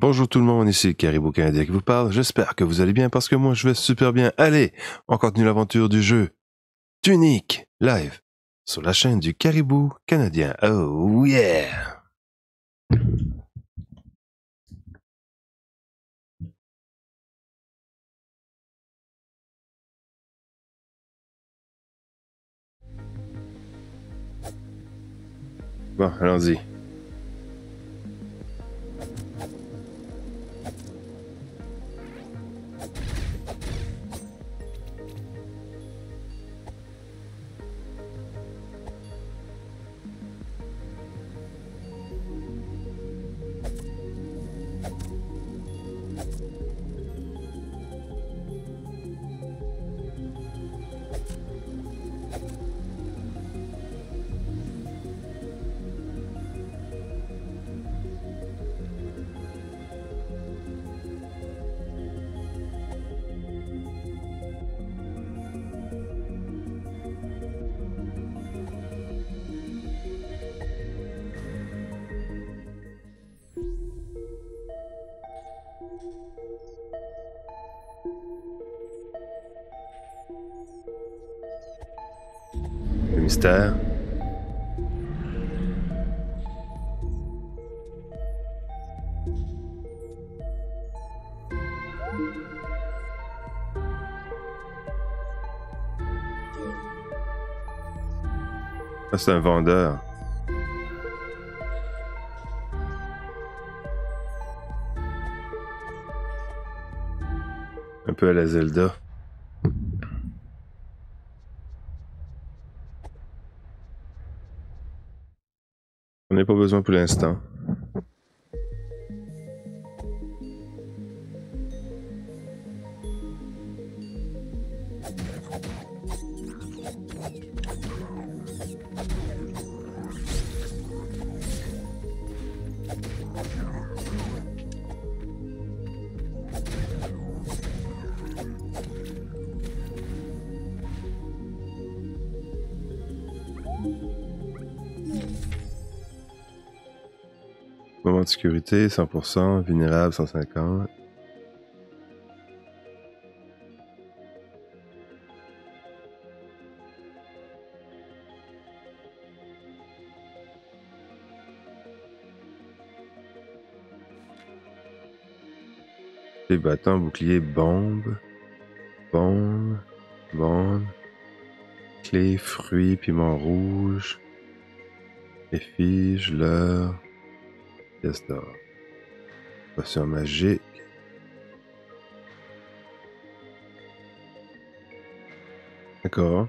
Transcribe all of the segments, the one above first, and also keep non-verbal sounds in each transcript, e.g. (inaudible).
Bonjour tout le monde, ici Caribou Canadien qui vous parle. J'espère que vous allez bien parce que moi je vais super bien. Allez, on continue l'aventure du jeu Tunique live sur la chaîne du Caribou Canadien. Oh yeah! Bon, allons-y. Ah, c'est un vendeur. Un peu à la Zelda. On n'a pas besoin pour l'instant. Sécurité, 100%, vulnérable, 150. Les battants, bouclier, bombe, bombe, bombe, clé, fruits, piment rouge, effigie, leurre, pièce d'or. Magique. D'accord.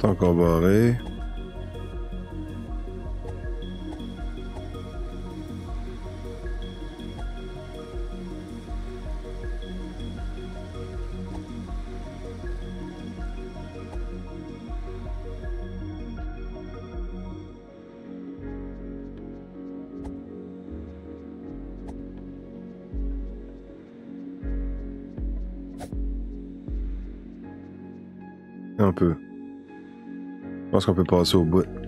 Pas encore barré. Je pense qu'on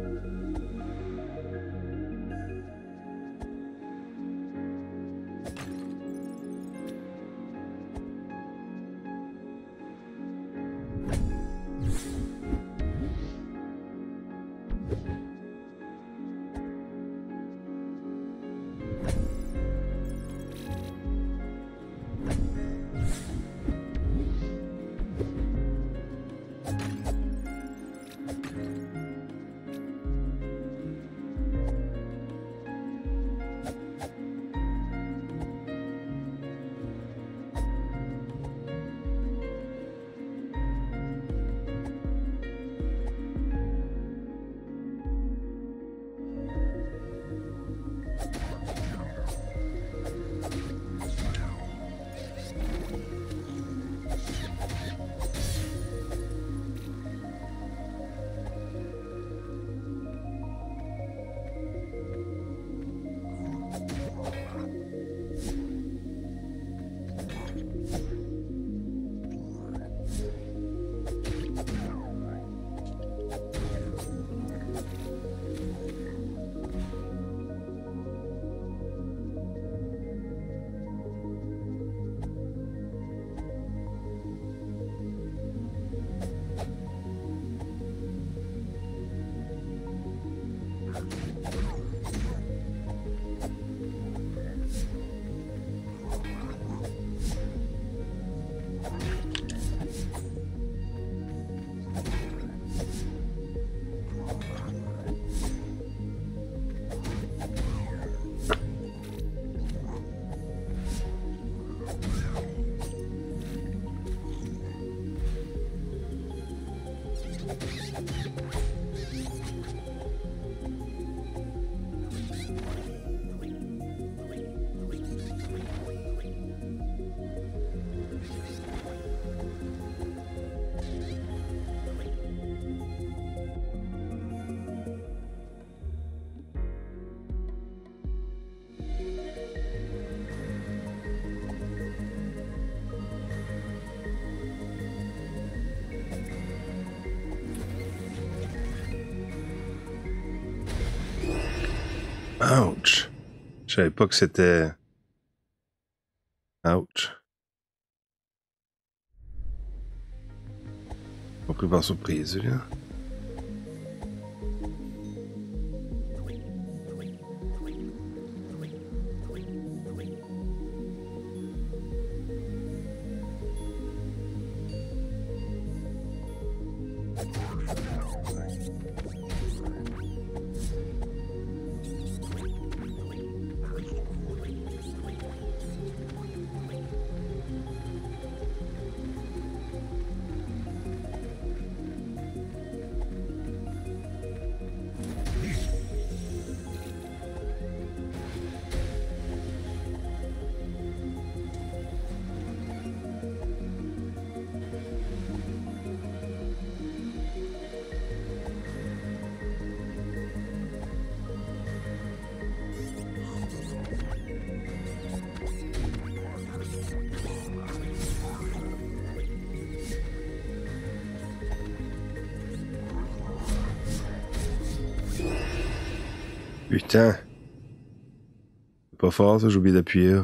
Je savais pas que c'était. Ouch. Pas pris par surprise, là. Fort, ça, j'ai oublié d'appuyer.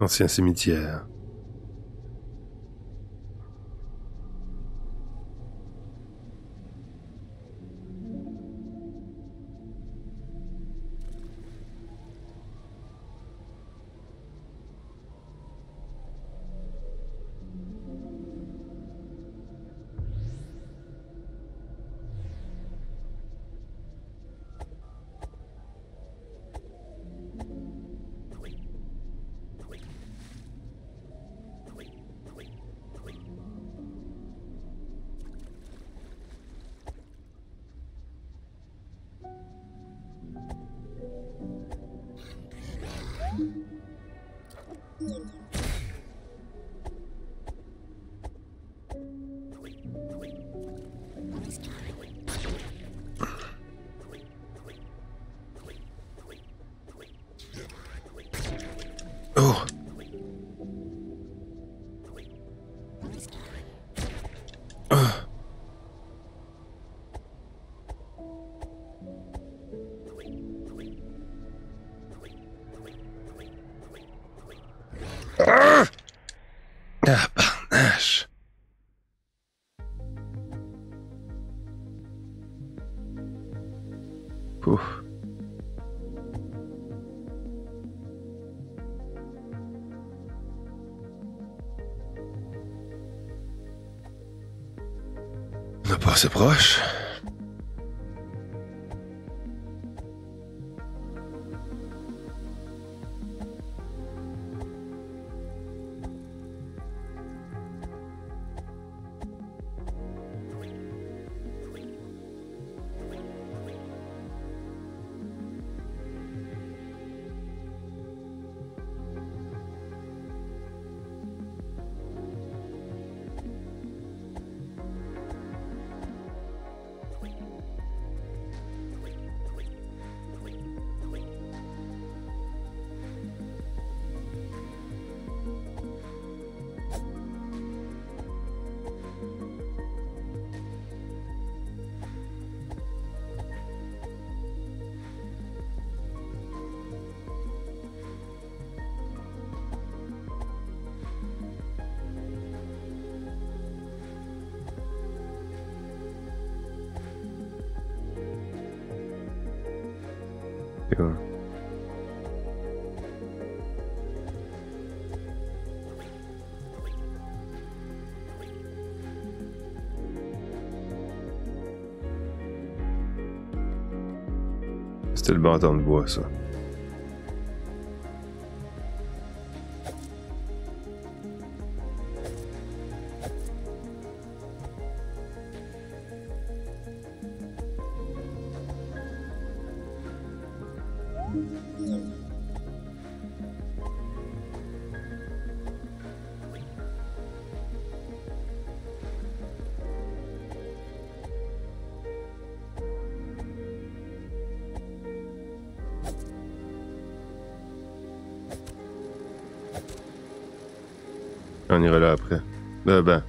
Ancien cimetière. Assez proche. C'était le bâton de bois, ça. On ira là après. Ben, ben.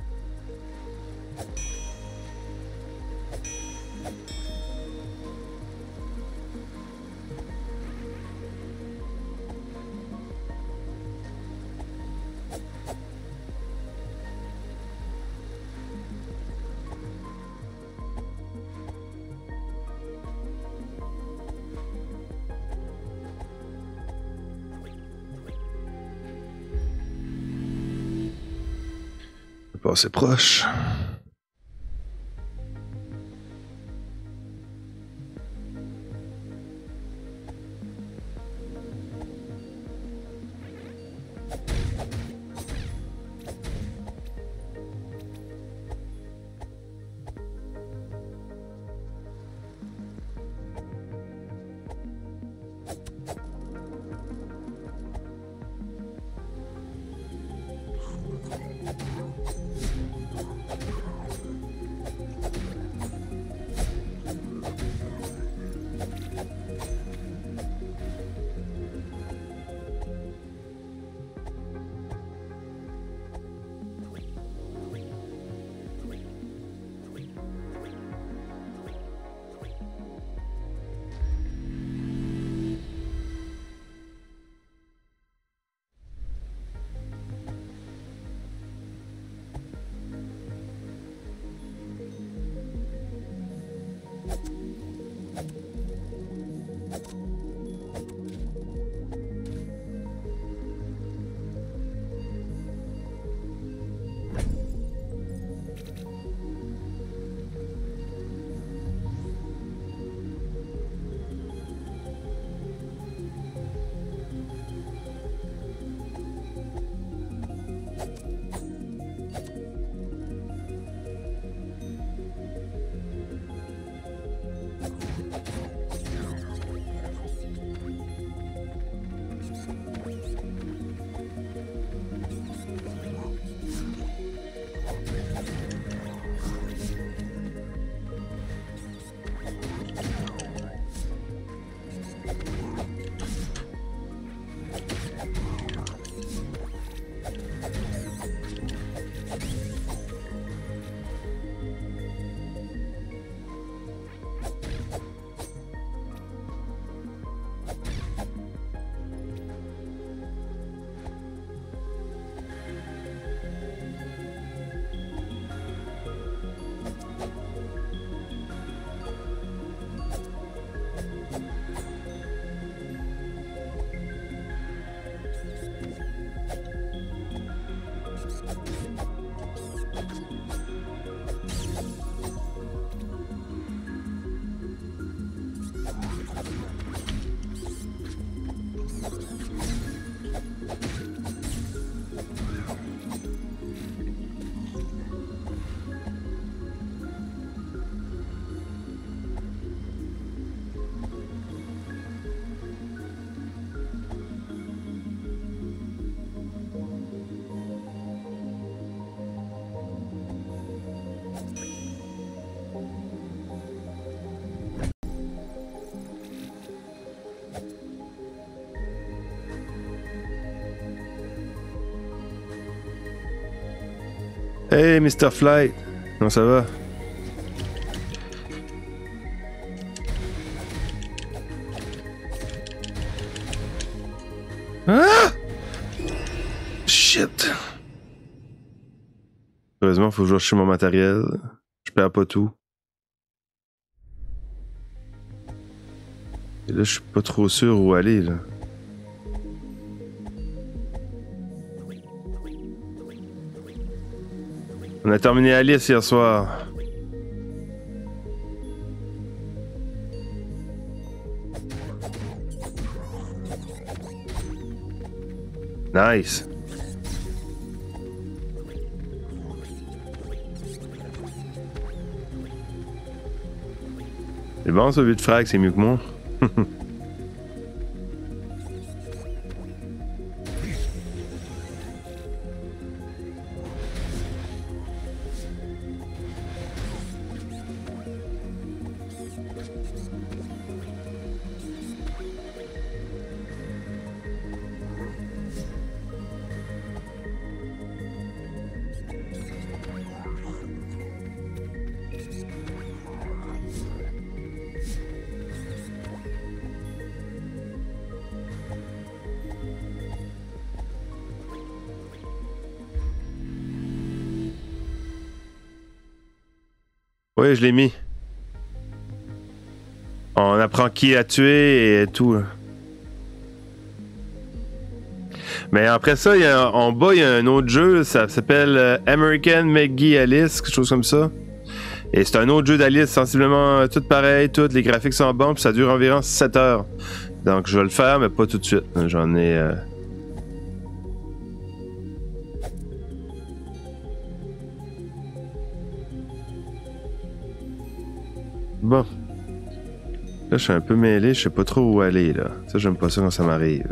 Pas assez proche. Hey, Mr. Flight. Comment ça va? Ah! Shit. Heureusement, faut que je chercher mon matériel. Je perds pas tout. Et là, je suis pas trop sûr où aller, là. On a terminé Alice hier soir. Nice. C'est bon, ça, 8 frag, c'est mieux que moi. (laughs) Oui, je l'ai mis. On apprend qui a tué et tout. Mais après ça, en bas, il y a un autre jeu. Ça s'appelle euh, American McGee Alice, quelque chose comme ça. Et c'est un autre jeu d'Alice, sensiblement euh, tout pareil, tout. Les graphiques sont bons, puis ça dure environ 7 heures. Donc je vais le faire, mais pas tout de suite. J'en ai. euh, Bon. Là, je suis un peu mêlé, je sais pas trop où aller, là. Ça, j'aime pas ça quand ça m'arrive.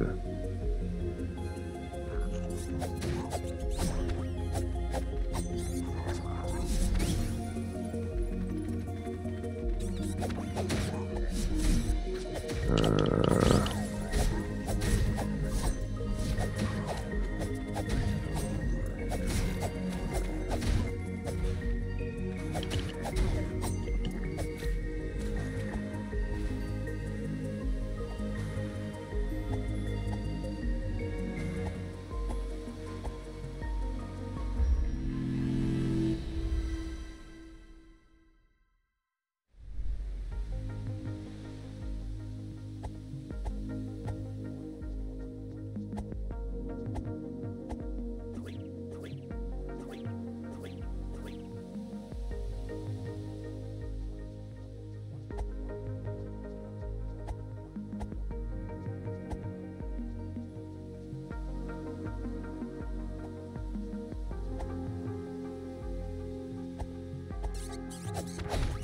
Absolutely.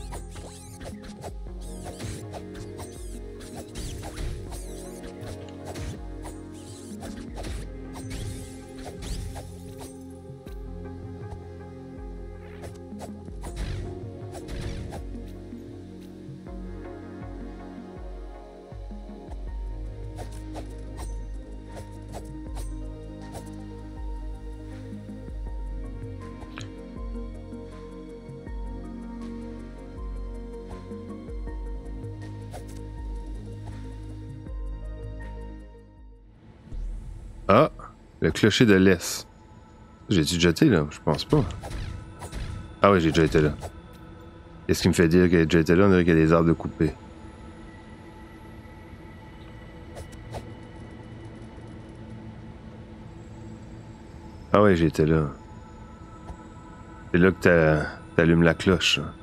Le clocher de l'Est. J'ai-tu été là? Je pense pas. Ah oui, j'ai déjà été là. Qu'est-ce qui me fait dire que j'ai déjà été là? On dirait qu'il y a des arbres de coupés. Ah ouais, j'étais là. C'est là que t'a- t'allumes la cloche. hein.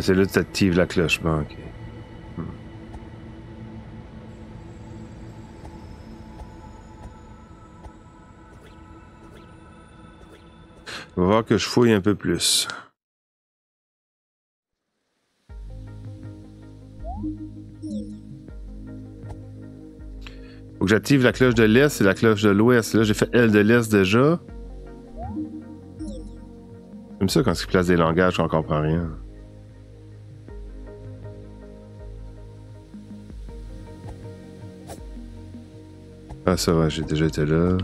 C'est là que t'actives la cloche. Bon. Hmm. On va voir que je fouille un peu plus. Faut que j'active la cloche de l'Est et la cloche de l'Ouest. Là, j'ai fait L de l'Est déjà. J'aime ça quand ils placent des langages qu'on comprend rien. Ah, ça va, j'ai déjà été là.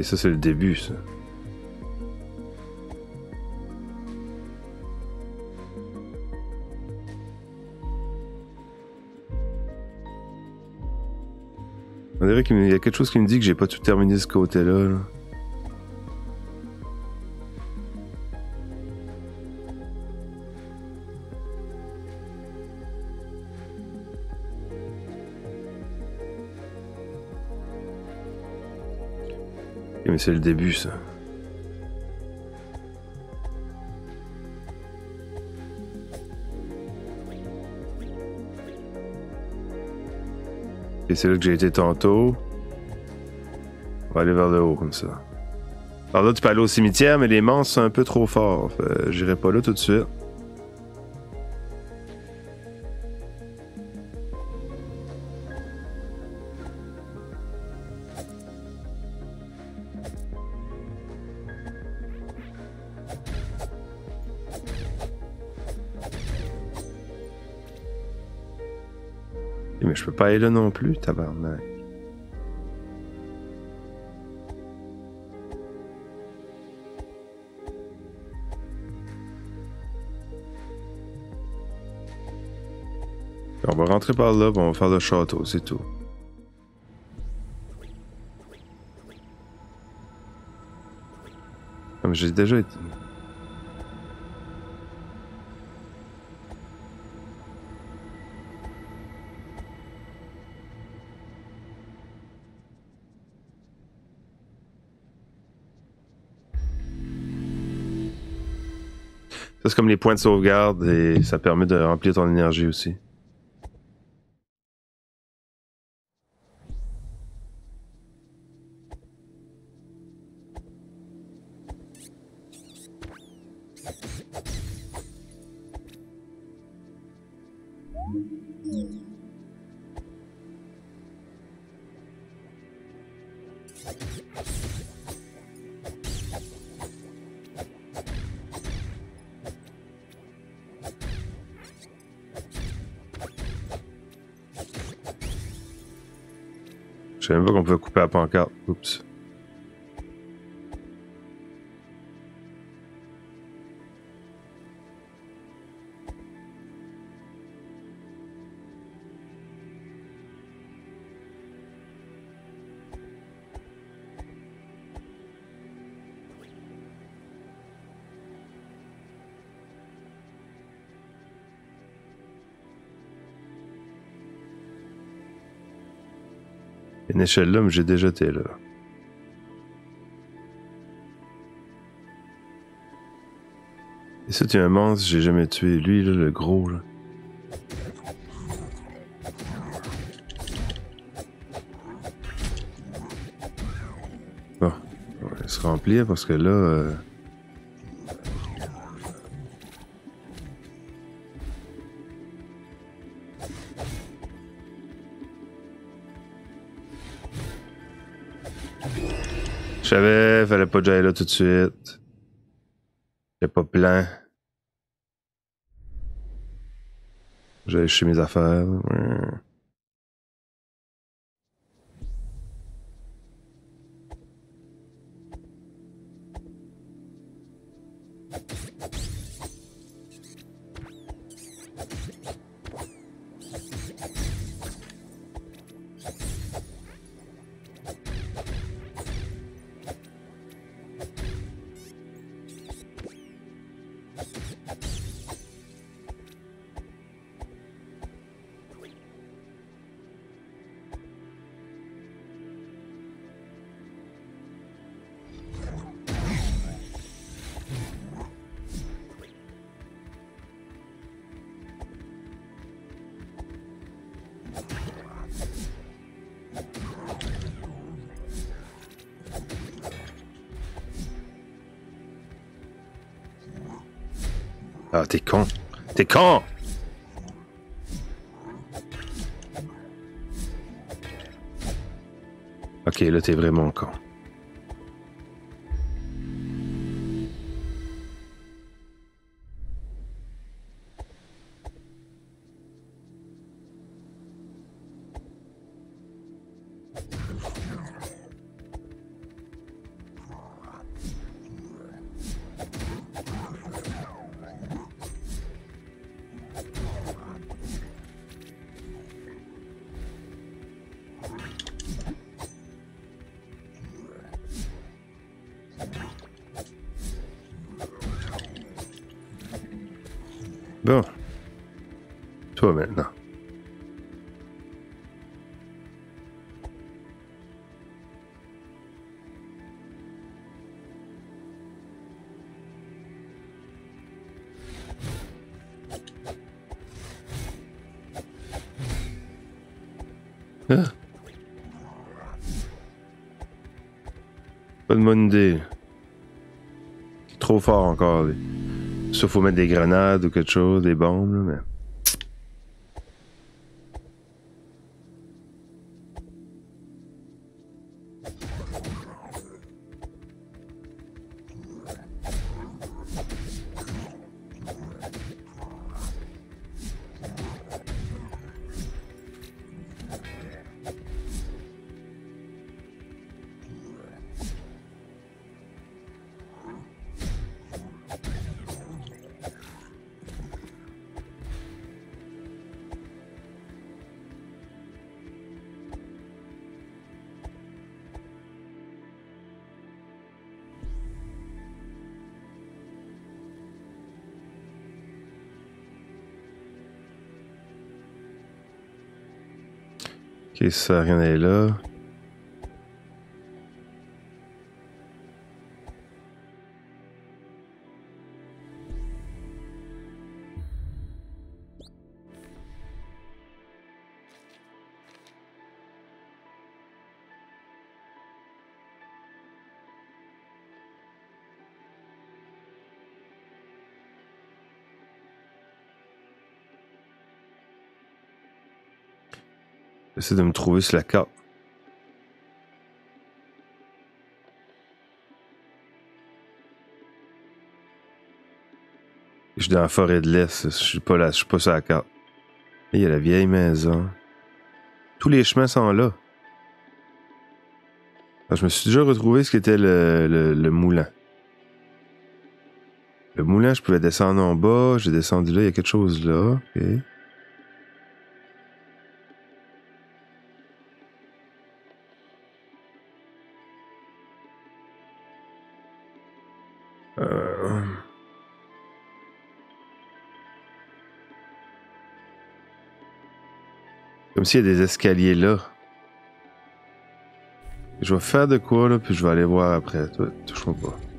Et ça, c'est le début, ça. On dirait qu'il y a quelque chose qui me dit que j'ai pas tout terminé ce côté-là. là. Ok, Mais c'est le début, ça. Et c'est là que j'ai été tantôt. On va aller vers le haut comme ça. Alors là, tu peux aller au cimetière, mais les monstres sont un peu trop forts. J'irai pas là tout de suite. Je peux pas aller là non plus, tabarnak. On va rentrer par là, on va faire le château, c'est tout. Comme j'ai déjà été. C'est comme les points de sauvegarde et ça permet de remplir ton énergie aussi. Je savais même pas qu'on pouvait couper la pancarte. Oups. Une échelle mais j'ai déjà été là. Et ça, tu un monstre, j'ai jamais tué. Lui, là, le gros. Bon, on va se remplir parce que là... Euh... pas que là tout de suite. J'ai pas plein. J'allais chez mes affaires. Bon. Toi maintenant. Trop fort encore. Soit faut mettre des grenades ou quelque chose, des bombes, là, mais. Ça, J'essaie de me trouver sur la carte. Je suis dans la forêt de l'Est. Je suis pas là, je suis pas sur la carte. Il y a la vieille maison. Tous les chemins sont là. Ah, je me suis déjà retrouvé ce qu'était le, le, le moulin. Le moulin, je pouvais descendre en bas. J'ai descendu là, il y a quelque chose là. ok. Comme s'il y a des escaliers là. Je vais faire de quoi là, puis je vais aller voir après. Touche-moi pas.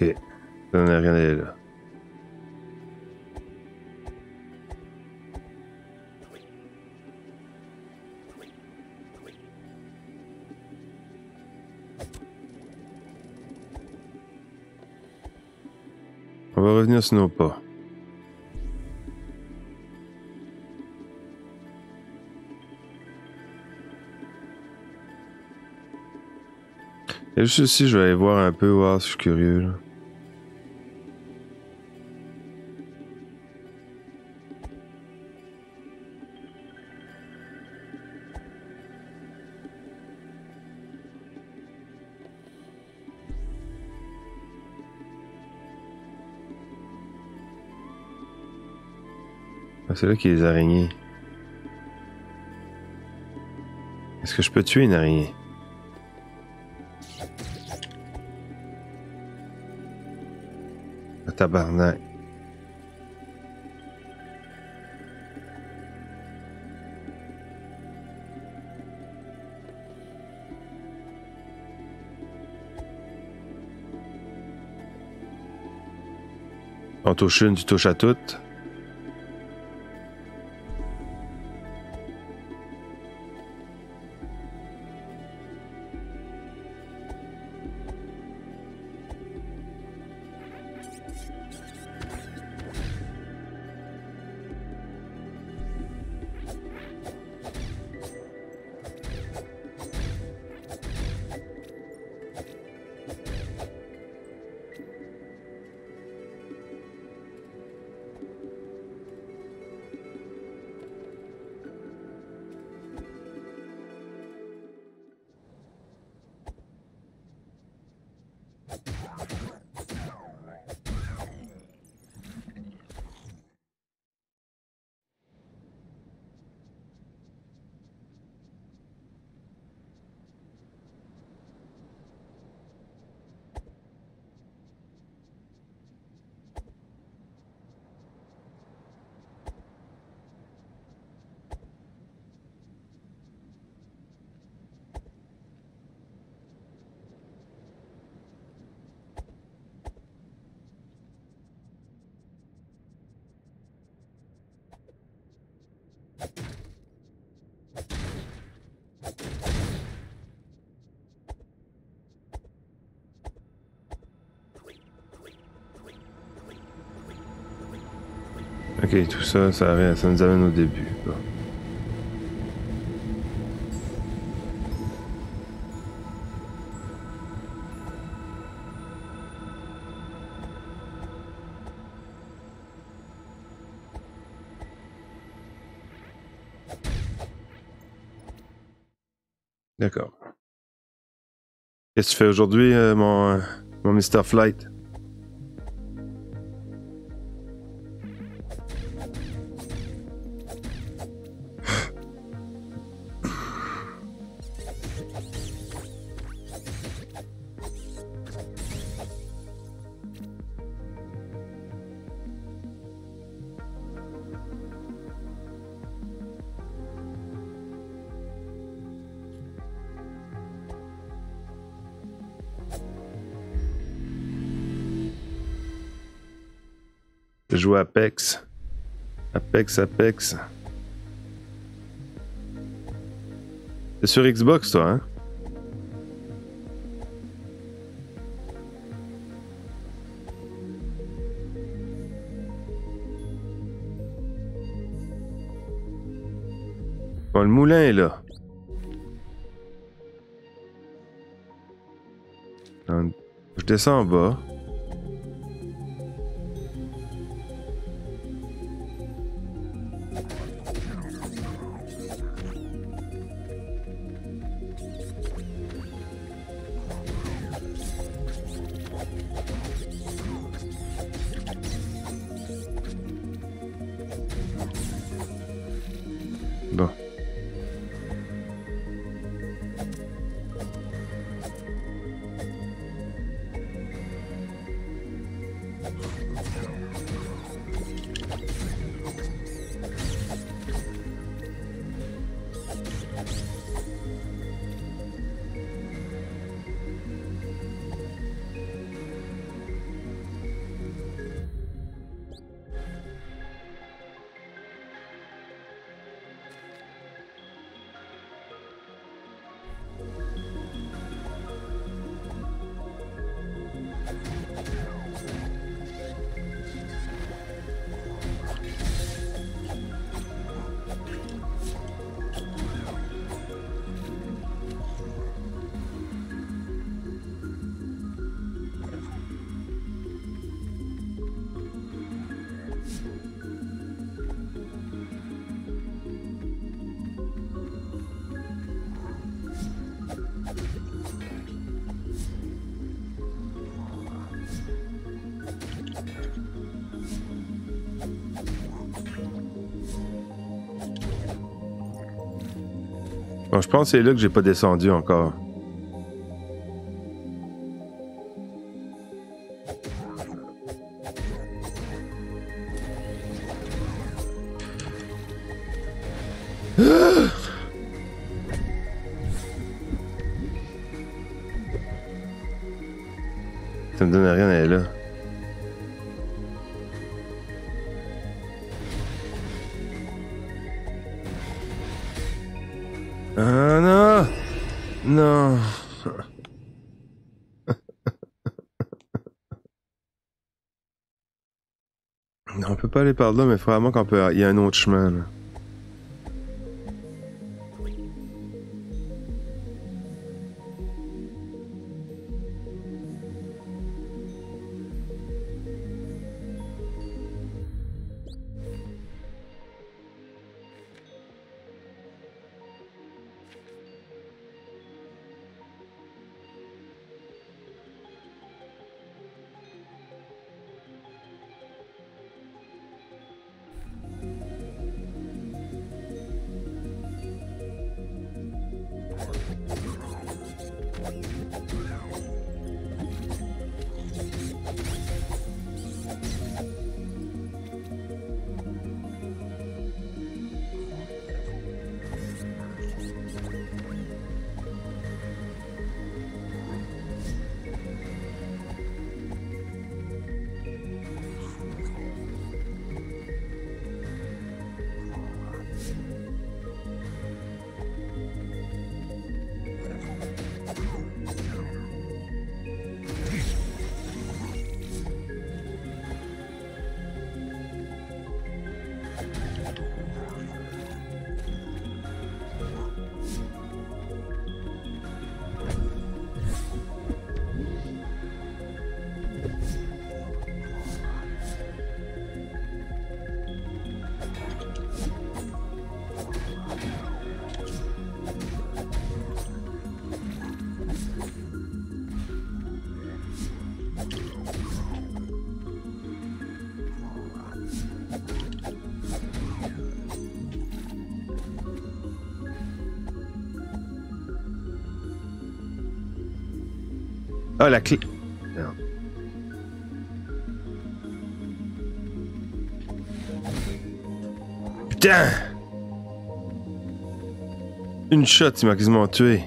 Ok. Ça n'a rien d'aller là. On va revenir sur pas. Et juste ici, je vais aller voir un peu, voir si je suis curieux. Là. Ah, c'est là qu'il y a des araignées. Est-ce que je peux tuer une araignée? Ah, tabarnak. On touche une, tu touches à toutes. Ok, tout ça, ça, ça nous amène au début. D'accord. Qu'est-ce que tu fais aujourd'hui, euh, mon, euh, mon Mr. Flight? Apex, Apex. Sur Xbox, toi, hein? Bon, le moulin est là. Je descends en bas. Je pense que c'est là que j'ai pas descendu encore. Pas aller par là, mais vraiment qu'on peut. Il y a un autre chemin, là. Ah, la clé. Putain! Une shot, il m'a quasiment tué.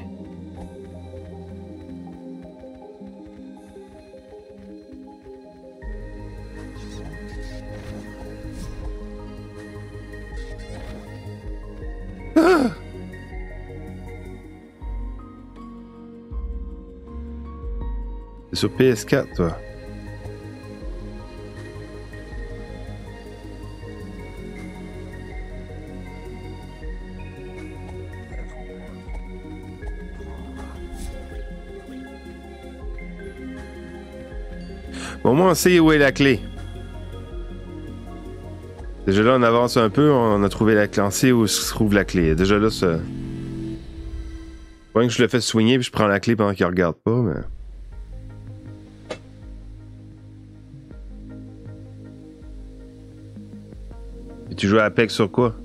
Sur PS4, toi. Bon, moi, on sait où est la clé. Déjà là, on avance un peu, on a trouvé la clé. On sait où se trouve la clé. Déjà là, ça. Pas que je le fais soigner puis je prends la clé pendant qu'il regarde pas, mais. Tu joues à Apex sur quoi?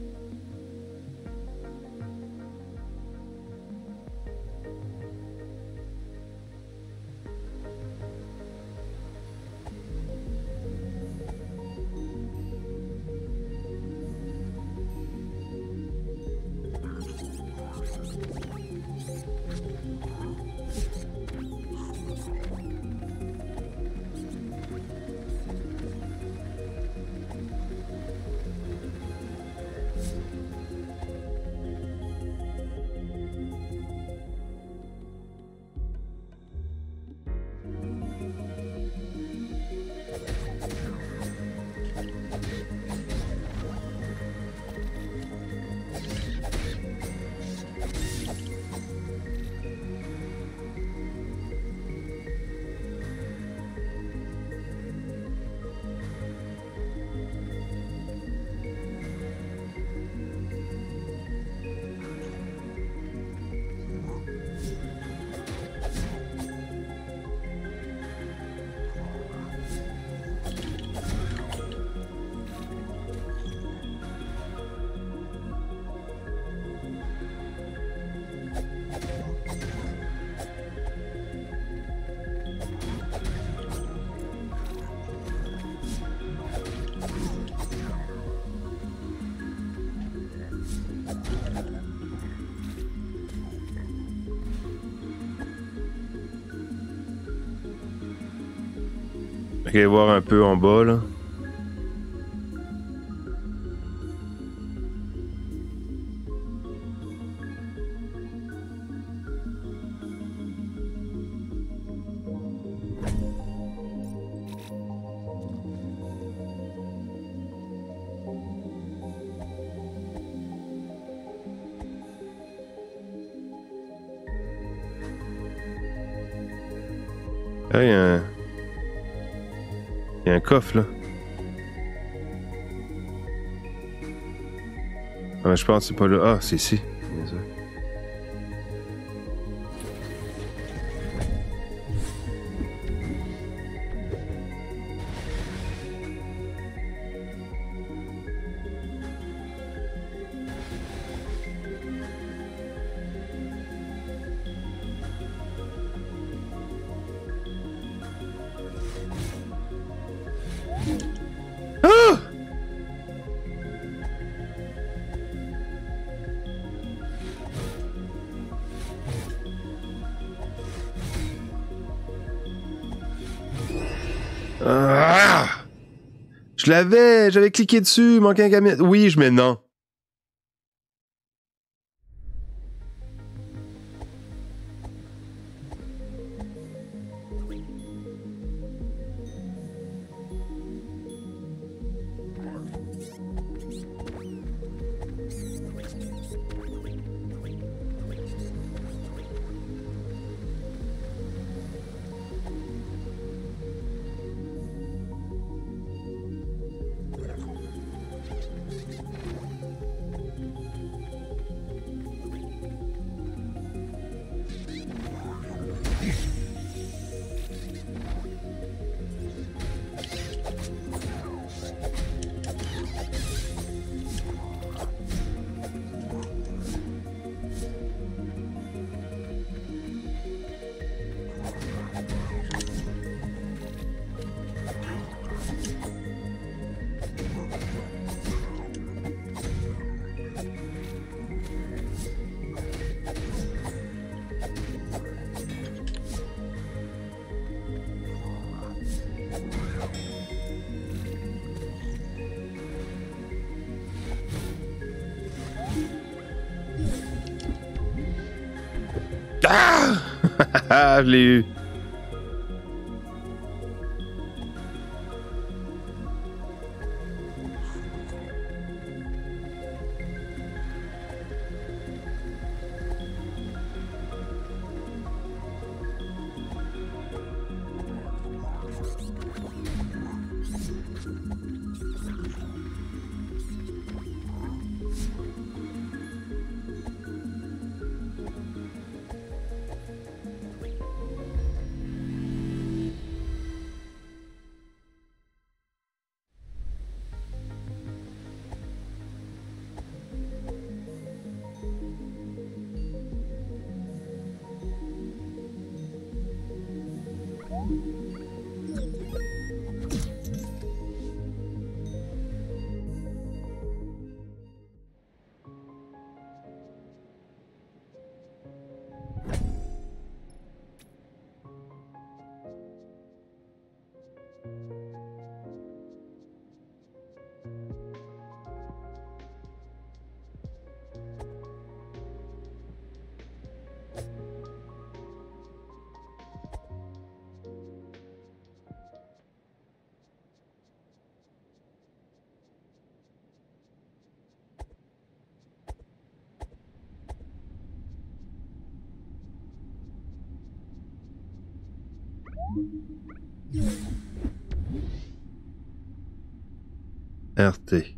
Voir un peu en bas. Coffre là. Ah, mais je pense que c'est pas là. Ah, c'est ici. Je l'avais, j'avais cliqué dessus, manquait un camion. Oui, je mets non. Ah Je l'ai eu. RT.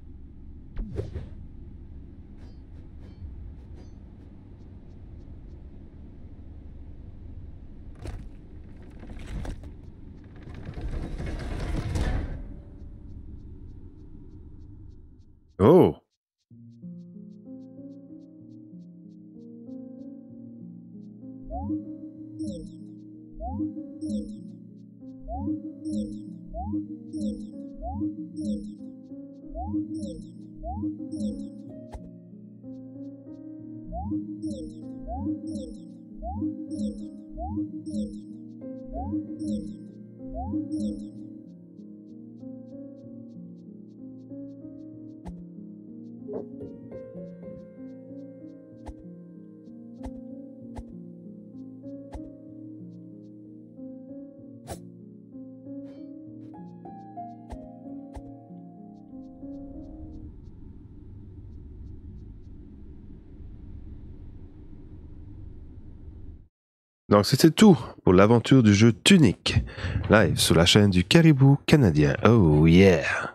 Donc c'était tout pour l'aventure du jeu Tunic, live sur la chaîne du Caribou canadien. Oh yeah!